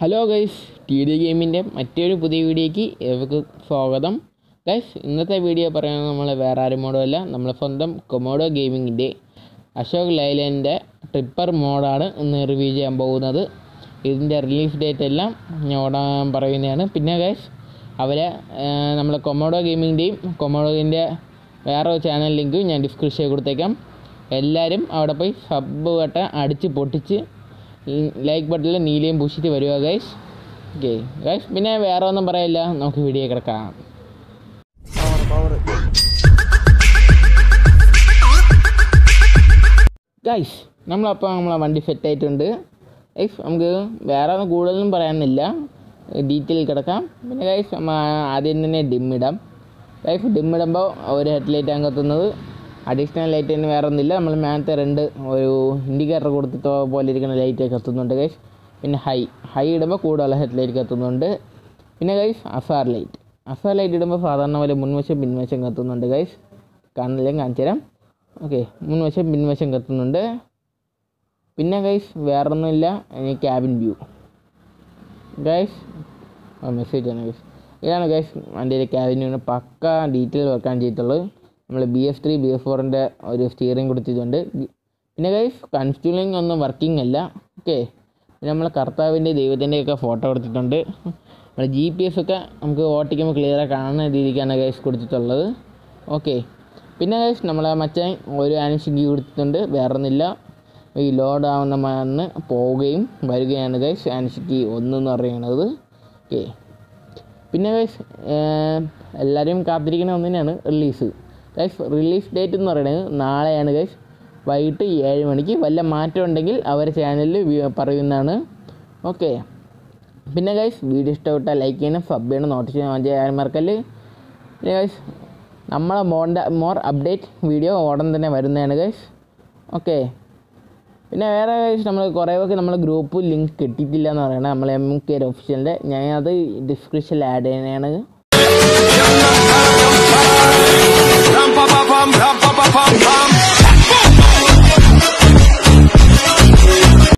Hello guys T D ഗെയിമിന്റെ മറ്റൊരു പുതിയ വീഡിയോയ്ക്ക് ഏവർക്കും സ്വാഗതം. ഗൈസ് ഇന്നത്തെ വീഡിയോ പറയുന്നത് നമ്മൾ വേറെ ആരും മോഡല്ല നമ്മൾ സ്വന്തം കൊമോഡോ ഗെയിമിങ്ങിന്റെ അശോക് ലൈലന്റെ ട്രിപ്പർ മോഡാണ് ഇന്ന് റിവ്യൂ ചെയ്യാൻ പോകുന്നത്. ഇതിന്റെ റിലീസ് ഡേറ്റ് എല്ലാം ഞാൻ പറയുന്നതാണ്. പിന്നെ ഗൈസ് അവരെ നമ്മൾ കൊമോഡോ ഗെയിമിന്റെയും കൊമോഡോന്റെ വേറെ ചാനൽ ലിങ്കും ഞാൻ ഡിസ്ക്രിപ്ഷനിൽ കൊടുത്തേക്കാം. എല്ലാവരും അവിടെ പോയി സബ് വട്ട അടിച്ച് പൊട്ടിച്ച് ലൈക്ക് ബട്ടണിൽ നീലയും പൂശിട്ട് വരിക ഗൈസ് ഓക്കെ ഗൈസ് പിന്നെ വേറെ ഒന്നും പറയില്ല. നമുക്ക് വീഡിയോ കിടക്കാം. ഗൈസ് നമ്മളപ്പോൾ നമ്മളെ വണ്ടി സെറ്റ് ആയിട്ടുണ്ട്. ഗൈസ് നമുക്ക് വേറെ ഒന്നും കൂടുതലൊന്നും പറയാനില്ല. ഡീറ്റെയിൽ കിടക്കാം. പിന്നെ ഗൈസ് ആദ്യം തന്നെ ഡിമ്മിടാം ഗൈസ് ഡിമ്മിടുമ്പോൾ ഒരു ഹെഡ്ലൈറ്റ് ആണ് അഡീഷണൽ ലൈറ്റ് തന്നെ വേറെ ഒന്നുമില്ല നമ്മൾ മേനത്തെ രണ്ട് ഒരു ഇൻഡിക്കേറ്റർ കൊടുത്തിട്ട് പോലെ ഇരിക്കുന്ന ലൈറ്റ് കത്തുന്നുണ്ട് ഗൈസ് പിന്നെ ഹൈ ഹൈ ഇടുമ്പോൾ കൂടുതലുള്ള ഹെഡ് ലൈറ്റ് കത്തുന്നുണ്ട് പിന്നെ ഗൈസ് അഫാർ ലൈറ്റ് അഫാർ ലൈറ്റ് ഇടുമ്പോൾ സാധാരണ പോലെ മുൻവശം പിൻവശം കത്തുന്നുണ്ട് ഗൈസ് കാണില്ലെങ്കിൽ കാണിച്ചു തരാം. ഓക്കെ മുൻവശം പിൻവശം കത്തുന്നുണ്ട് പിന്നെ ഗൈസ് വേറൊന്നുമില്ല. ക്യാബിൻ വ്യൂ ആ മെസ്സേജ് ആണ് ഗൈസ് ഇതാണ് ഗൈസ് വണ്ടിയുടെ ക്യാബിൻ വ്യൂ പക്ക ഡീറ്റെയിൽ വെക്കാൻ ചെയ്തിട്ടുള്ളത്. നമ്മൾ B F three B F ഫോറിന്റെ ഒരു സ്റ്റിയറിംഗ് കൊടുത്തിട്ടുണ്ട്. പിന്നെ ഗൈസ് കൺസ്റ്റ്യൂലിംഗ് ഒന്നും വർക്കിംഗ് അല്ല. ഓക്കെ പിന്നെ നമ്മൾ കർത്താവിന്റെ ദൈവത്തിന്റെയൊക്കെ ഫോട്ടോ കൊടുത്തിട്ടുണ്ട്. നമ്മുടെ ജി പി എസ് ഒക്കെ നമുക്ക് ഓട്ടിക്കുമ്പോൾ ക്ലിയറായി കാണുന്ന രീതിക്കാണ് ഗൈസ് കൊടുത്തിട്ടുള്ളത്. ഓക്കെ പിന്നെ ഗൈസ് നമ്മളെ മറ്റേ ഒരു ആനിഷിക്ക് കൊടുത്തിട്ടുണ്ട്. വേറൊന്നില്ല ഈ ലോഡ് ആവുന്ന മണ്ണ് പോവുകയും വരികയാണ് ഗൈസ് ആനിഷിക്ക് ഒന്നെന്ന് പറയുന്നത്. ഓക്കെ പിന്നെ ഗൈസ് എല്ലാവരും കാത്തിരിക്കുന്ന ഒന്നിനാണ് റിലീസ് ഗൈസ് റിലീസ് ഡേറ്റ് എന്ന് പറയുന്നത് നാളെയാണ് ഗൈസ് വൈകിട്ട് ഏഴ് മണിക്ക് വല്ല മാറ്റം ഉണ്ടെങ്കിൽ അവർ ചാനലിൽ പറയുന്നതാണ്. ഓക്കെ പിന്നെ ഗൈസ് വീഡിയോ ഇഷ്ടപ്പെട്ടാൽ ലൈക്ക് ചെയ്യണം സബ് ചെയ്യണം നോട്ടിഫിക്കേഷൻ ചെയ്യാൻ മറക്കൽ പിന്നെ ഗൈസ് നമ്മളെ മോണ്ട മോർ അപ്ഡേറ്റ് വീഡിയോ ഉടൻ തന്നെ വരുന്നതാണ് ഗൈസ് ഓക്കെ പിന്നെ വേറെ ഗൈസ് നമ്മൾ കുറേ പേർക്ക് നമ്മൾ ഗ്രൂപ്പ് ലിങ്ക് കിട്ടിയിട്ടില്ല എന്ന് പറയണം നമ്മൾ എം കെ ഒഫീഷ്യലിന്റെ അത് ഡിസ്ക്രിപ്ഷനിൽ ആഡ് ചെയ്യുന്നതാണ്.